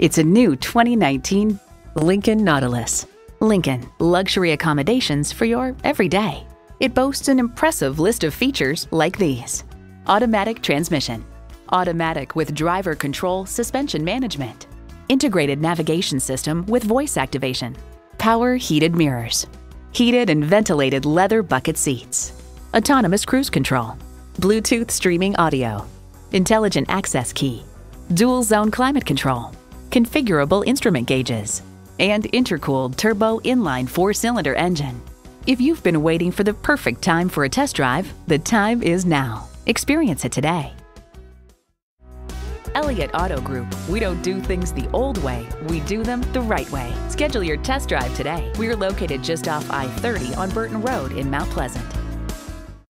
It's a new 2019 Lincoln Nautilus. Lincoln, luxury accommodations for your everyday. It boasts an impressive list of features like these. Automatic transmission, automatic with driver control suspension management, integrated navigation system with voice activation, power heated mirrors, heated and ventilated leather bucket seats, autonomous cruise control, Bluetooth streaming audio, intelligent access key, dual zone climate control, configurable instrument gauges, and intercooled turbo inline four cylinder engine. If you've been waiting for the perfect time for a test drive, the time is now. Experience it today. Elliott Auto Group. We don't do things the old way, we do them the right way. Schedule your test drive today. We're located just off I 30 on Burton Road in Mount Pleasant.